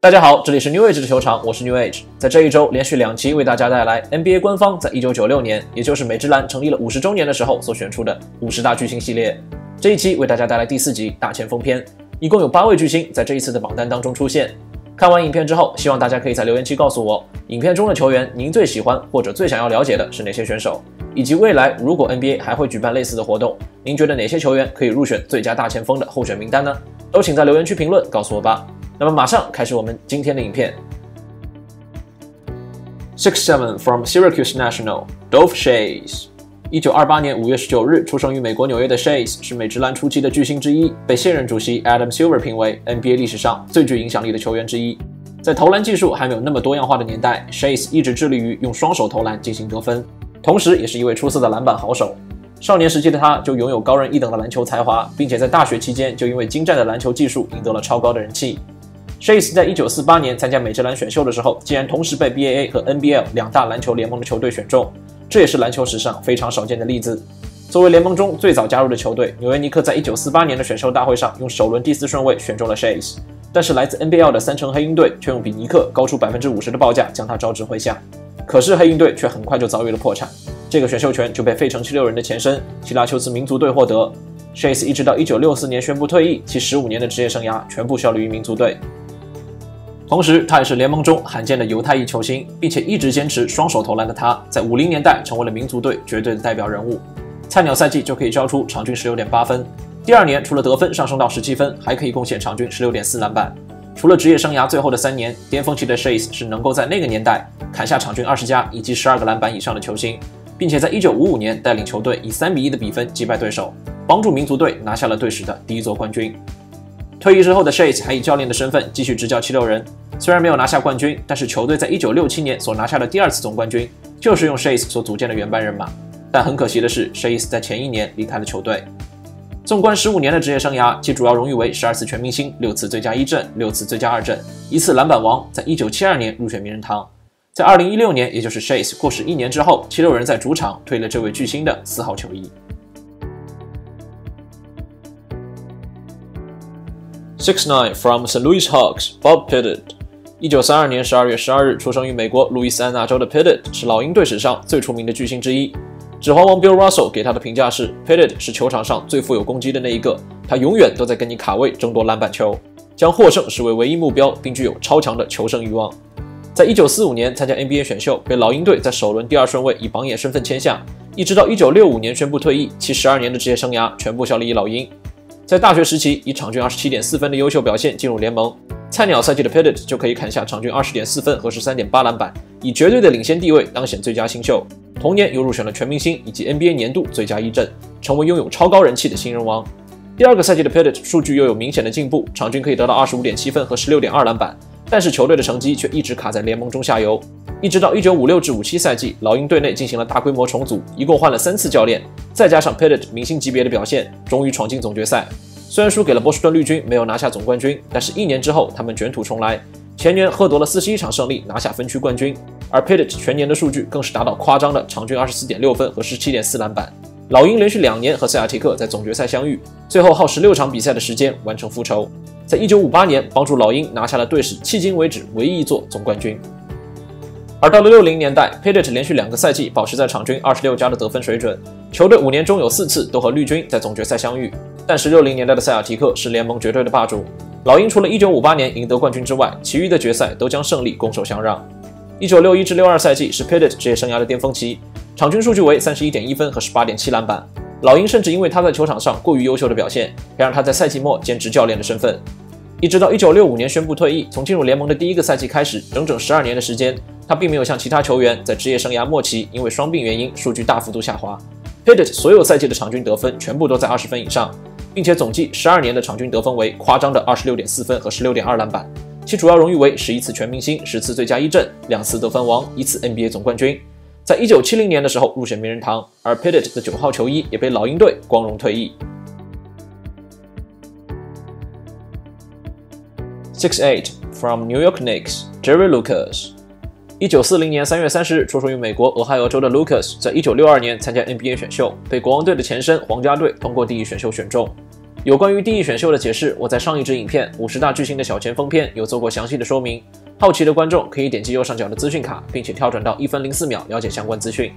大家好，这里是 New Age 的球场，我是 New Age。在这一周连续两期为大家带来 NBA 官方在1996年，也就是美职篮成立了五十周年的时候所选出的五十大巨星系列。这一期为大家带来第四集大前锋篇，一共有八位巨星在这一次的榜单当中出现。看完影片之后，希望大家可以在留言区告诉我，影片中的球员您最喜欢或者最想要了解的是哪些选手，以及未来如果 NBA 还会举办类似的活动，您觉得哪些球员可以入选最佳大前锋的候选名单呢？都请在留言区评论告诉我吧。那么马上开始我们今天的影片。Six seven from Syracuse National, Dolph Schayes。一九二八年五月十九日出生于美国纽约的 Schayes 是美职篮初期的巨星之一，被现任主席 Adam Silver 评为 NBA 历史上最具影响力的球员之一。在投篮技术还没有那么多样化的年代，Schayes 一直致力于用双手投篮进行得分，同时也是一位出色的篮板好手。少年时期的他就拥有高人一等的篮球才华，并且在大学期间就因为精湛的篮球技术赢得了超高的人气。Shays 在一九四八年参加美职篮选秀的时候，竟然同时被 BAA 和 NBL 两大篮球联盟的球队选中，这也是篮球史上非常少见的例子。作为联盟中最早加入的球队，纽约尼克在一九四八年的选秀大会上用首轮第四顺位选中了 Shays，但是来自 NBL 的三城黑鹰队却用比尼克高出百分之五十的报价将他招至麾下。可是黑鹰队却很快就遭遇了破产，这个选秀权就被费城七六人的前身希拉丘兹民族队获得。Shays 一直到一九六四年宣布退役，其十五年的职业生涯全部效力于民族队。同时，他也是联盟中罕见的犹太裔球星，并且一直坚持双手投篮的他，在五零年代成为了民族队绝对的代表人物。菜鸟赛季就可以交出场均十六点八分，第二年除了得分上升到十七分，还可以贡献场均十六点四篮板。除了职业生涯最后的三年，巅峰期的 Shays 是能够在那个年代砍下场均二十加以及十二个篮板以上的球星，并且在一九五五年带领球队以三比一的比分击败对手，帮助民族队拿下了队史的第一座冠军。退役之后的 Shays 还以教练的身份继续执教七六人，虽然没有拿下冠军，但是球队在一九六七年所拿下的第二次总冠军就是用 Shays 所组建的原班人马。但很可惜的是，Shays 在前一年离开了球队。纵观十五年的职业生涯，其主要荣誉为十二次全明星、六次最佳一阵、六次最佳二阵、一次篮板王，在一九七二年入选名人堂。在二零一六年，也就是 Shays 过世一年之后，七六人在主场推了这位巨星的四号球衣。Six nine from St. Louis Hawks, Bob Pettit。一九三二年十二月十二日出生于美国路易斯安那州的 Pettit 是老鹰队史上最出名的巨星之一。指环王 Bill Russell 给他的评价是：Pettit 是球场上最富有攻击的那一个，他永远都在跟你卡位争夺篮板球，将获胜视为唯一目标，并具有超强的求胜欲望。在一九四五年参加 NBA 选秀，被老鹰队在首轮第二顺位以榜眼身份签下，一直到一九六五年宣布退役，其十二年的职业生涯全部效力于老鹰。在大学时期，以场均二十七点四分的优秀表现进入联盟。菜鸟赛季的 Pettit 就可以砍下场均二十点四分和十三点八篮板，以绝对的领先地位当选最佳新秀。同年又入选了全明星以及 NBA 年度最佳一阵，成为拥有超高人气的新人王。第二个赛季的 Pettit 数据又有明显的进步，场均可以得到二十五点七分和十六点二篮板，但是球队的成绩却一直卡在联盟中下游。一直到一九五六至五七赛季，老鹰队内进行了大规模重组，一共换了三次教练，再加上 Pettit 明星级别的表现，终于闯进总决赛。虽然输给了波士顿绿军，没有拿下总冠军，但是一年之后他们卷土重来，前年喝夺了四十一场胜利，拿下分区冠军。而 Pettit 全年的数据更是达到夸张的场均二十四点六分和十七点四篮板。老鹰连续两年和塞尔提克在总决赛相遇，最后耗十六场比赛的时间完成复仇，在一九五八年帮助老鹰拿下了队史迄今为止唯一一座总冠军。而到了六零年代，Pettit 连续两个赛季保持在场均二十六加的得分水准，球队五年中有四次都和绿军在总决赛相遇。但是六零年代的塞尔提克是联盟绝对的霸主，老鹰除了一九五八年赢得冠军之外，其余的决赛都将胜利拱手相让。一九六一至六二赛季是 Pettit 职业生涯的巅峰期，场均数据为三十一点一分和十八点七篮板。老鹰甚至因为他在球场上过于优秀的表现，还让他在赛季末兼职教练的身份。一直到一九六五年宣布退役，从进入联盟的第一个赛季开始，整整十二年的时间，他并没有像其他球员在职业生涯末期因为伤病原因数据大幅度下滑。Pettit 所有赛季的场均得分全部都在二十分以上。并且总计十二年的场均得分为夸张的二十六点四分和十六点二篮板，其主要荣誉为十一次全明星、十次最佳一阵、两次得分王、一次 NBA 总冠军。在一九七零年的时候入选名人堂，而 Pettit 的九号球衣也被老鹰队光荣退役。Six eight from New York Knicks, Jerry Lucas。一九四零年三月三十日出生于美国俄亥俄州的 Lucas，在一九六二年参加 NBA 选秀，被国王队的前身皇家队通过第一选秀选中。有关于第一选秀的解释，我在上一支影片五十大巨星的小前锋篇有做过详细的说明。好奇的观众可以点击右上角的资讯卡，并且跳转到一分零四秒了解相关资讯。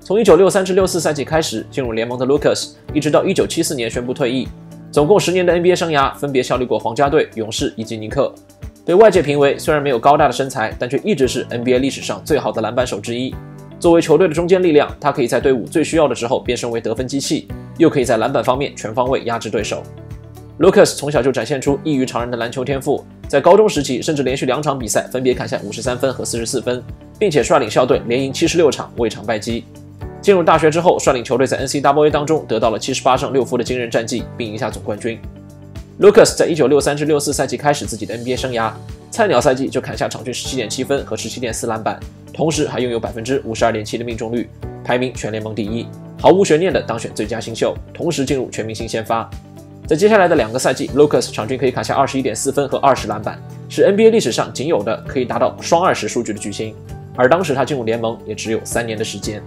从一九六三至六四赛季开始进入联盟的 Lucas，一直到一九七四年宣布退役，总共十年的 NBA 生涯，分别效力过皇家队、勇士以及尼克。被外界评为虽然没有高大的身材，但却一直是 NBA 历史上最好的篮板手之一。作为球队的中坚力量，他可以在队伍最需要的时候变身为得分机器。又可以在篮板方面全方位压制对手。Lucas 从小就展现出异于常人的篮球天赋，在高中时期甚至连续两场比赛分别砍下五十三分和四十四分，并且率领校队连赢七十六场，未尝败绩。进入大学之后，率领球队在 NCAA 当中得到了七十八胜六负的惊人战绩，并赢下总冠军。Lucas 在一九六三至六四赛季开始自己的 NBA 生涯，菜鸟赛季就砍下场均十七点七分和十七点四篮板，同时还拥有百分之五十二点七的命中率，排名全联盟第一。毫无悬念的当选最佳新秀，同时进入全明星先发。在接下来的两个赛季，Lucas 场均可以砍下二十一点四分和二十篮板，是 NBA 历史上仅有的可以达到双二十数据的巨星。而当时他进入联盟也只有三年的时间。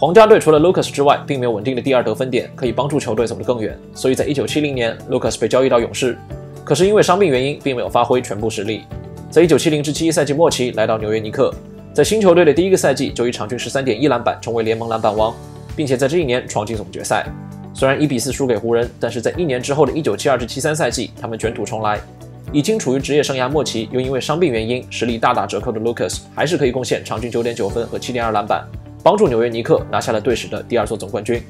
皇家队除了 Lucas 之外，并没有稳定的第二得分点可以帮助球队走得更远，所以在一九七零年，Lucas 被交易到勇士，可是因为伤病原因，并没有发挥全部实力。在一九七零至七一赛季末期，来到纽约尼克。在新球队的第一个赛季就以场均十三点一篮板成为联盟篮板王，并且在这一年闯进总决赛。虽然一比四输给湖人，但是在一年之后的一九七二至七三赛季，他们卷土重来。已经处于职业生涯末期，又因为伤病原因实力大打折扣的 Lucas，还是可以贡献场均九点九分和七点二篮板，帮助纽约尼克拿下了队史的第二座总冠军。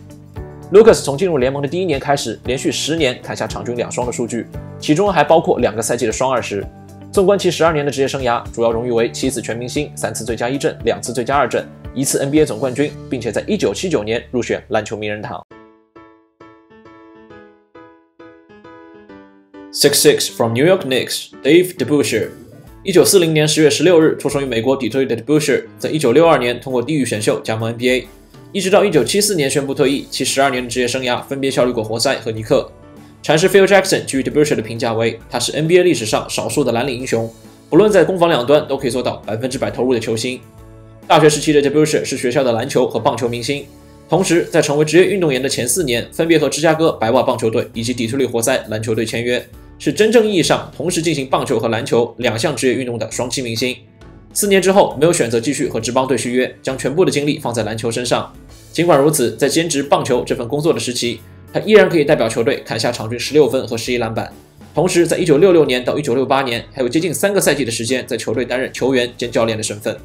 Lucas 从进入联盟的第一年开始，连续十年砍下场均两双的数据，其中还包括两个赛季的双二十。纵观其十二年的职业生涯，主要荣誉为七次全明星、三次最佳一阵、两次最佳二阵、一次 NBA 总冠军，并且在一九七九年入选篮球名人堂。Six six from New York Knicks, Dave DeBusschere。一九四零年十月十六日出生于美国底特律的 DeBusschere，在一九六二年通过地域选秀加盟 NBA，一直到一九七四年宣布退役。其十二年的职业生涯分别效力过活塞和尼克。禅师 Phil Jackson 给予 d e b u s h e r 的评价为：他是 NBA 历史上少数的蓝领英雄，不论在攻防两端都可以做到百分之百投入的球星。大学时期的 d e b u s h e r 是学校的篮球和棒球明星，同时在成为职业运动员的前四年，分别和芝加哥白袜棒球队以及底特律活塞篮球队签约，是真正意义上同时进行棒球和篮球两项职业运动的双栖明星。四年之后，没有选择继续和职棒队续约，将全部的精力放在篮球身上。尽管如此，在兼职棒球这份工作的时期，他依然可以代表球队砍下场均十六分和十一篮板，同时在一九六六年到一九六八年还有接近三个赛季的时间在球队担任球员兼教练的身份。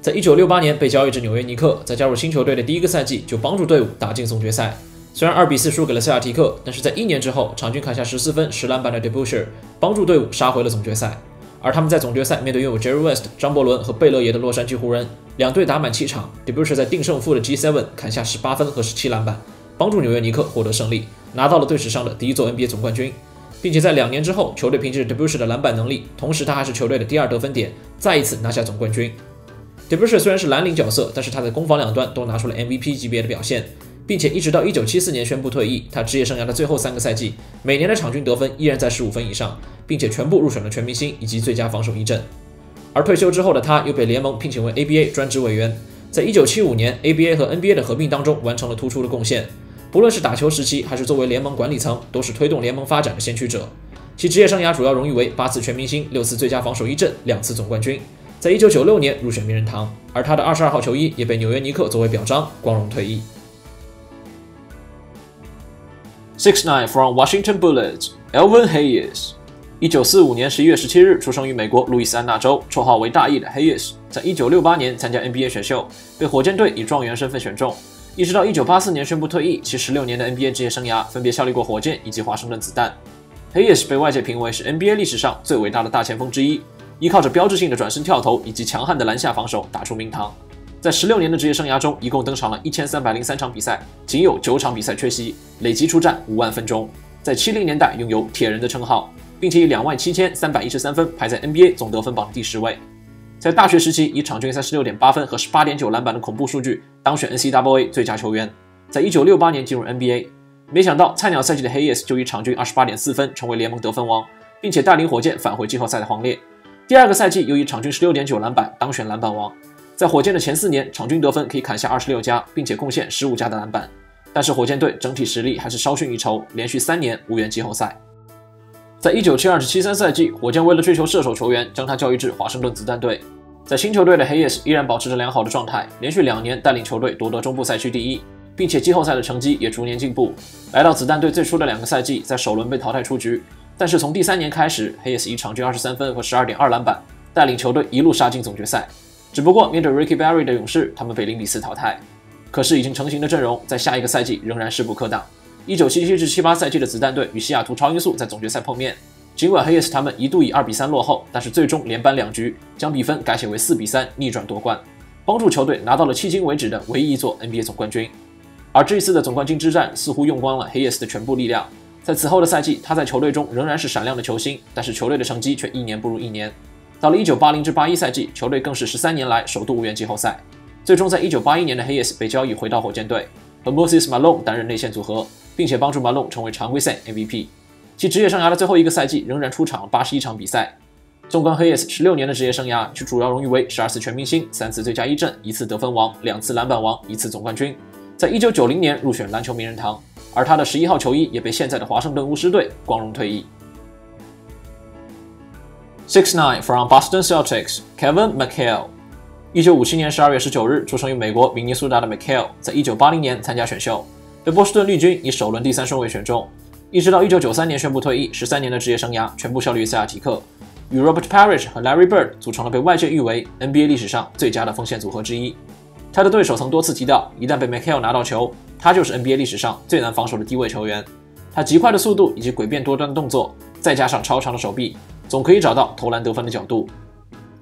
在一九六八年被交易至纽约尼克，在加入新球队的第一个赛季就帮助队伍打进总决赛。虽然二比四输给了塞尔提克，但是在一年之后场均砍下十四分十篮板的 DeBusschere 帮助队伍杀回了总决赛。而他们在总决赛面对拥有 Jerry West、张伯伦和贝勒爷的洛杉矶湖人，两队打满七场，DeBusschere 在定胜负的 G7 砍下十八分和十七篮板。帮助纽约尼克获得胜利，拿到了队史上的第一座 NBA 总冠军，并且在两年之后，球队凭借着 DeBusschere 的篮板能力，同时他还是球队的第二得分点，再一次拿下总冠军。DeBusschere 虽然是蓝领角色，但是他在攻防两端都拿出了 MVP 级别的表现，并且一直到1974年宣布退役，他职业生涯的最后三个赛季，每年的场均得分依然在十五分以上，并且全部入选了全明星以及最佳防守一阵。而退休之后的他，又被联盟聘请为 ABA 专职委员，在1975年 ABA 和 NBA 的合并当中完成了突出的贡献。不论是打球时期，还是作为联盟管理层，都是推动联盟发展的先驱者。其职业生涯主要荣誉为八次全明星、六次最佳防守一阵、两次总冠军。在一九九六年入选名人堂，而他的二十二号球衣也被纽约尼克作为表彰，光荣退役。Six nine from Washington Bullets, Elvin Hayes。一九四五年十一月十七日出生于美国路易斯安那州，绰号为大翼的 Hayes，在一九六八年参加 NBA 选秀，被火箭队以状元身份选中。一直到一九八四年宣布退役，其十六年的 NBA 职业生涯分别效力过火箭以及华盛顿子弹。Hayes 被外界评为是 NBA 历史上最伟大的大前锋之一，依靠着标志性的转身跳投以及强悍的篮下防守打出名堂。在十六年的职业生涯中，一共登场了一千三百零三场比赛，仅有九场比赛缺席，累计出战五万分钟。在七零年代拥有铁人的称号，并且以两万七千三百一十三分排在 NBA 总得分榜第十位。在大学时期，以场均三十六点八分和十八点九篮板的恐怖数据当选 NCAA 最佳球员。在一九六八年进入 NBA，没想到菜鸟赛季的 Hayes 就以场均二十八点四分成为联盟得分王，并且带领火箭返回季后赛的行列。第二个赛季又以场均十六点九篮板当选篮板王。在火箭的前四年，场均得分可以砍下二十六加，并且贡献十五加的篮板。但是火箭队整体实力还是稍逊一筹，连续三年无缘季后赛。在一九七二至七三赛季，火箭为了追求射手球员，将他交易至华盛顿子弹队。在新球队的 Hayes 依然保持着良好的状态，连续两年带领球队夺得中部赛区第一，并且季后赛的成绩也逐年进步。来到子弹队最初的两个赛季，在首轮被淘汰出局，但是从第三年开始，Hayes 以场均二十三分和十二点二篮板，带领球队一路杀进总决赛。只不过面对 Ricky Barry 的勇士，他们被零比四淘汰。可是已经成型的阵容，在下一个赛季仍然势不可挡。一九七七至七八赛季的子弹队与西雅图超音速在总决赛碰面。尽管 Hayes 他们一度以二比三落后，但是最终连扳两局，将比分改写为四比三，逆转夺冠，帮助球队拿到了迄今为止的唯一一座 NBA 总冠军。而这一次的总冠军之战似乎用光了 Hayes 的全部力量。在此后的赛季，他在球队中仍然是闪亮的球星，但是球队的成绩却一年不如一年。到了一九八零至八一赛季，球队更是十三年来首度无缘季后赛。最终在一九八一年的 Hayes 被交易回到火箭队，和 Moses Malone 担任内线组合，并且帮助 Malone 成为常规赛 MVP。其职业生涯的最后一个赛季，仍然出场八十一场比赛。纵观 Hayes 十六年的职业生涯，其主要荣誉为十二次全明星、三次最佳一阵、一次得分王、两次篮板王、一次总冠军。在一九九零年入选篮球名人堂，而他的十一号球衣也被现在的华盛顿巫师队光荣退役。Six nine from Boston Celtics, Kevin McHale。一九五七年十二月十九日出生于美国明尼苏达的 McHale，在一九八零年参加选秀，被波士顿绿军以首轮第三顺位选中。一直到一九九三年宣布退役，十三年的职业生涯全部效力于塞尔提克，与 Robert Parish 和 Larry Bird 组成了被外界誉为 NBA 历史上最佳的锋线组合之一。他的对手曾多次提到，一旦被 McHale 拿到球，他就是 NBA 历史上最难防守的低位球员。他极快的速度以及诡辩多端的动作，再加上超长的手臂，总可以找到投篮得分的角度。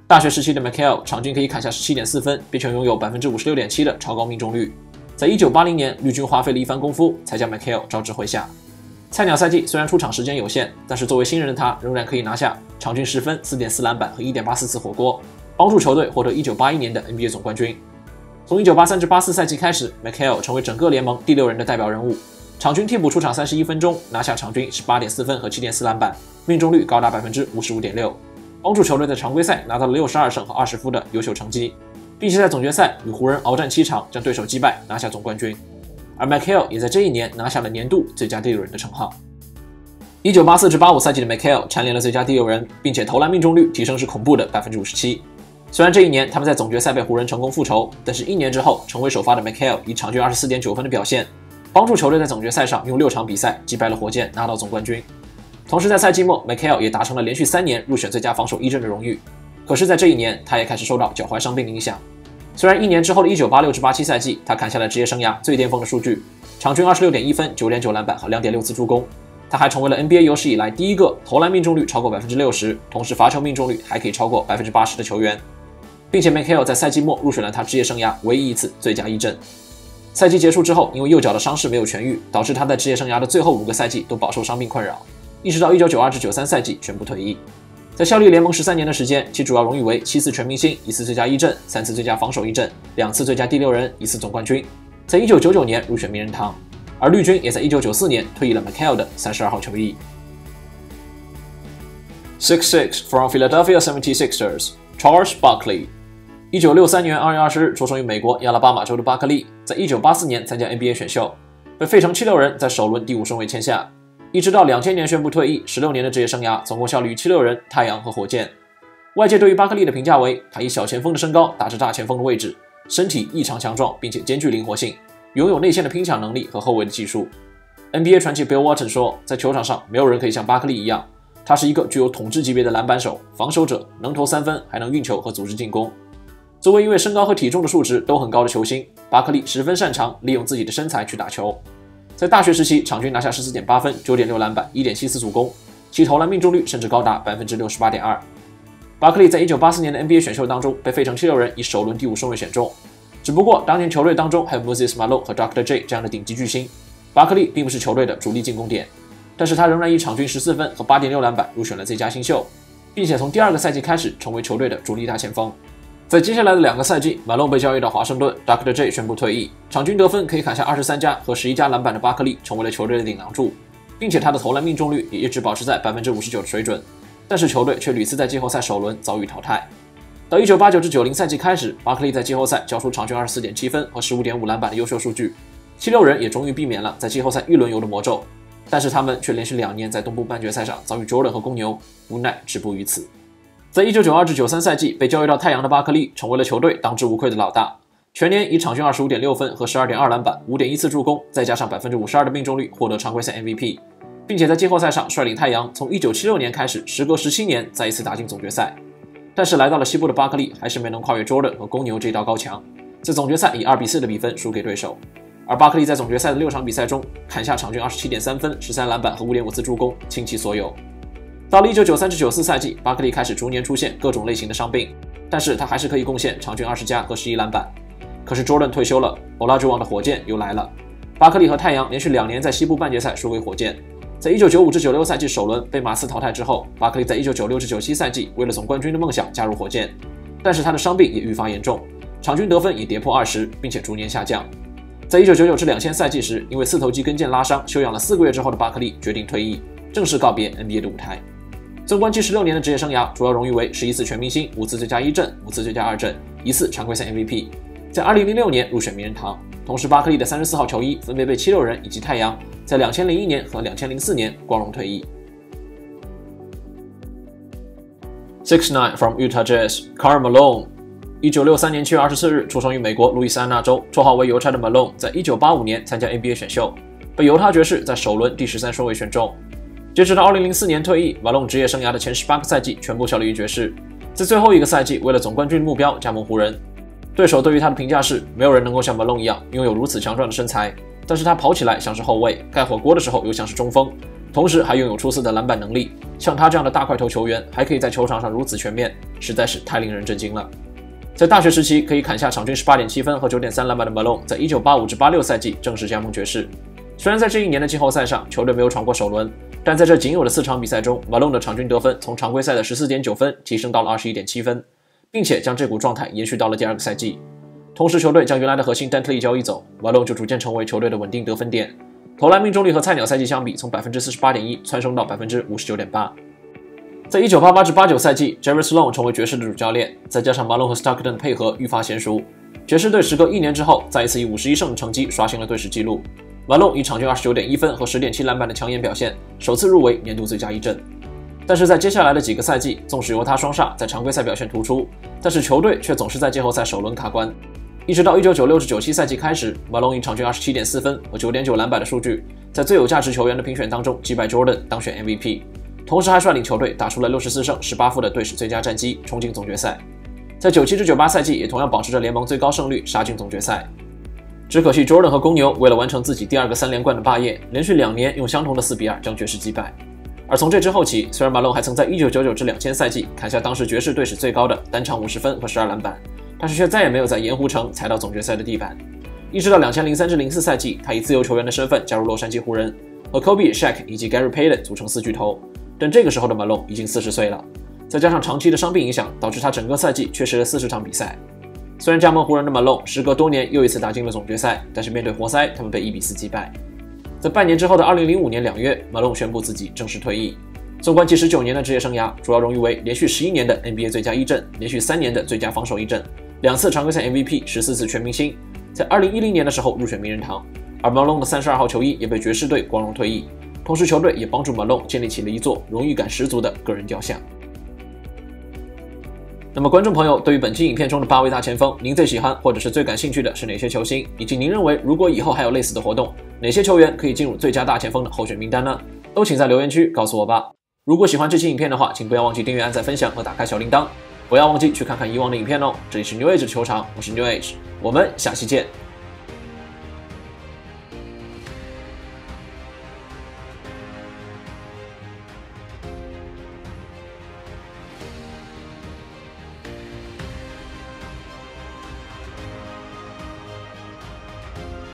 大学时期的 McHale 场均可以砍下十七点四分，并且拥有百分之五十六点七的超高命中率。在一九八零年，绿军花费了一番功夫，才将 McHale 招至麾下。菜鸟赛季虽然出场时间有限，但是作为新人的他仍然可以拿下场均十分、四点四篮板和一点八四次火锅，帮助球队获得一九八一年的 NBA 总冠军。从一九八三至八四赛季开始，McHale 成为整个联盟第六人的代表人物，场均替补出场三十一分钟，拿下场均十八点四分和七点四篮板，命中率高达百分之五十五点六，帮助球队在常规赛拿到了六十二胜和二十负的优秀成绩，并且在总决赛与湖人鏖战七场，将对手击败，拿下总冠军。而 m i c h a e l 也在这一年拿下了年度最佳第六人的称号。一九八四至八五赛季的 m i c h a e l 蝉联了最佳第六人，并且投篮命中率提升是恐怖的百分之五十七。虽然这一年他们在总决赛被湖人成功复仇，但是一年之后成为首发的 m i c h a e l 以场均二十四点九分的表现，帮助球队在总决赛上用六场比赛击败了火箭，拿到总冠军。同时在赛季末，McHale 也达成了连续三年入选最佳防守一阵的荣誉。可是，在这一年，他也开始受到脚踝伤病的影响。虽然一年之后的1986-87赛季，他砍下了职业生涯最巅峰的数据，场均26.1分、9.9篮板和2.6次助攻。他还成为了 NBA 有史以来第一个投篮命中率超过60%，同时罚球命中率还可以超过80%的球员。并且 McHale 在赛季末入选了他职业生涯唯一一次最佳一阵。赛季结束之后，因为右脚的伤势没有痊愈，导致他在职业生涯的最后五个赛季都饱受伤病困扰，一直到1992至93赛季全部退役。在效力联盟十三年的时间，其主要荣誉为七次全明星、一次最佳一阵、三次最佳防守一阵、两次最佳第六人、一次总冠军。在一九九九年入选名人堂，而绿军也在一九九四年退役了 McHale 的三十二号球衣。Six six from Philadelphia Seventy Sixers, Charles Barkley。一九六三年二月二十日出生于美国亚拉巴马州的巴克利，在一九八四年参加 NBA 选秀，被费城七六人在首轮第五顺位签下。一直到两千年宣布退役，十六年的职业生涯总共效力于七六人、太阳和火箭。外界对于巴克利的评价为，他以小前锋的身高打着大前锋的位置，身体异常强壮，并且兼具灵活性，拥有内线的拼抢能力和后卫的技术。NBA 传奇 Bill Walton 说，在球场上没有人可以像巴克利一样，他是一个具有统治级别的篮板手、防守者，能投三分，还能运球和组织进攻。作为一位身高和体重的数值都很高的球星，巴克利十分擅长利用自己的身材去打球。在大学时期，场均拿下十四点八分、九点六篮板、一点七四助攻，其投篮命中率甚至高达百分之六十八点二。巴克利在一九八四年的 NBA 选秀当中被费城七六人以首轮第五顺位选中，只不过当年球队当中还有 Moses Malone 和 Dr. J 这样的顶级巨星，巴克利并不是球队的主力进攻点，但是他仍然以场均十四分和八点六篮板入选了最佳新秀，并且从第二个赛季开始成为球队的主力大前锋。在接下来的两个赛季，马龙被交易到华盛顿，Dr. J 宣布退役。场均得分可以砍下二十三加和十一加篮板的巴克利成为了球队的顶梁柱，并且他的投篮命中率也一直保持在百分之五十九的水准。但是球队却屡次在季后赛首轮遭遇淘汰。到一九八九至九零赛季开始，巴克利在季后赛交出场均二十四点七分和十五点五篮板的优秀数据，七六人也终于避免了在季后赛一轮游的魔咒，但是他们却连续两年在东部半决赛上遭遇 Jordan 和公牛，无奈止步于此。在一九九二至九三赛季被交易到太阳的巴克利成为了球队当之无愧的老大，全年以场均二十五点六分和十二点二篮板、五点一次助攻，再加上百分之五十二的命中率，获得常规赛 MVP，并且在季后赛上率领太阳从一九七六年开始，时隔十七年再一次打进总决赛。但是来到了西部的巴克利还是没能跨越 Jordan 和公牛这道高墙，在总决赛以二比四的比分输给对手。而巴克利在总决赛的六场比赛中砍下场均二十七点三分、十三篮板和五点五次助攻，倾其所有。到了一九九三至九四赛季，巴克利开始逐年出现各种类型的伤病，但是他还是可以贡献场均二十加和十一篮板。可是 Jordan 退休了，欧拉朱旺的火箭又来了。巴克利和太阳连续两年在西部半决赛输给火箭。在一九九五至九六赛季首轮被马刺淘汰之后，巴克利在一九九六至九七赛季为了总冠军的梦想加入火箭，但是他的伤病也愈发严重，场均得分也跌破二十，并且逐年下降。在一九九九至两千赛季时，因为四头肌跟腱拉伤休养了四个月之后的巴克利决定退役，正式告别 NBA 的舞台。纵观其十六年的职业生涯，主要荣誉为十一次全明星、五次最佳一阵、五次最佳二阵、一次常规赛 MVP。在二零零六年入选名人堂，同时巴克利的三十四号球衣分别被七六人以及太阳在两千零一年和两千零四年光荣退役。Six nine from Utah Jazz, Karl Malone。一九六三年七月二十四日出生于美国路易斯安那州，绰号为邮差的 Malone，在一九八五年参加 NBA 选秀，被犹他爵士在首轮第十三顺位选中。截止到二零零四年退役，马龙职业生涯的前十八个赛季全部效力于爵士。在最后一个赛季，为了总冠军目标加盟湖人。对手对于他的评价是：没有人能够像马龙一样拥有如此强壮的身材，但是他跑起来像是后卫，盖火锅的时候又像是中锋，同时还拥有出色的篮板能力。像他这样的大块头球员，还可以在球场上如此全面，实在是太令人震惊了。在大学时期可以砍下场均十八点七分和九点三篮板的马龙，在一九八五至八六赛季正式加盟爵士。虽然在这一年的季后赛上，球队没有闯过首轮。但在这仅有的四场比赛中，马龙的场均得分从常规赛的十四点九分提升到了二十一点七分，并且将这股状态延续到了第二个赛季。同时，球队将原来的核心 Dantley 交易走，马龙就逐渐成为球队的稳定得分点，投篮命中率和菜鸟赛季相比，从百分之四十八点一蹿升到百分之五十九点八。在一九八八至八九赛季，Jerry Sloan 成为爵士的主教练，再加上马龙和 Stockton 的配合愈发娴熟，爵士队时隔一年之后，再一次以五十一胜的成绩刷新了队史纪录。马龙以场均二十九点一分和十点七篮板的抢眼表现，首次入围年度最佳一阵。但是在接下来的几个赛季，纵使由他双煞在常规赛表现突出，但是球队却总是在季后赛首轮卡关。一直到一九九六至九七赛季开始，马龙以场均二十七点四分和九点九篮板的数据，在最有价值球员的评选当中击败 Jordan 当选 MVP，同时还率领球队打出了六十四胜十八负的队史最佳战绩，冲进总决赛。在九七至九八赛季，也同样保持着联盟最高胜率，杀进总决赛。只可惜，Jordan 和公牛为了完成自己第二个三连冠的霸业，连续两年用相同的四比二将爵士击败。而从这之后起，虽然马龙还曾在1999至2000赛季砍下当时爵士队史最高的单场50分和12篮板，但是却再也没有在盐湖城踩到总决赛的地板。一直到2003至04赛季，他以自由球员的身份加入洛杉矶湖人，和 Kobe、Shaq 以及 Gary Payton 组成四巨头。但这个时候的马龙已经40岁了，再加上长期的伤病影响，导致他整个赛季缺失了40场比赛。虽然加盟湖人的马龙时隔多年又一次打进了总决赛，但是面对活塞，他们被一比四击败。在半年之后的二零零五年两月，马龙宣布自己正式退役。纵观其十九年的职业生涯，主要荣誉为连续十一年的 NBA 最佳一阵，连续三年的最佳防守一阵，两次常规赛 MVP，十四次全明星。在二零一零年的时候入选名人堂，而马龙的三十二号球衣也被爵士队光荣退役。同时，球队也帮助马龙建立起了一座荣誉感十足的个人雕像。那么，观众朋友，对于本期影片中的八位大前锋，您最喜欢或者是最感兴趣的是哪些球星？以及您认为，如果以后还有类似的活动，哪些球员可以进入最佳大前锋的候选名单呢？都请在留言区告诉我吧。如果喜欢这期影片的话，请不要忘记订阅、按赞、分享和打开小铃铛。不要忘记去看看以往的影片哦。这里是 New Age 球场，我是 New Age，我们下期见。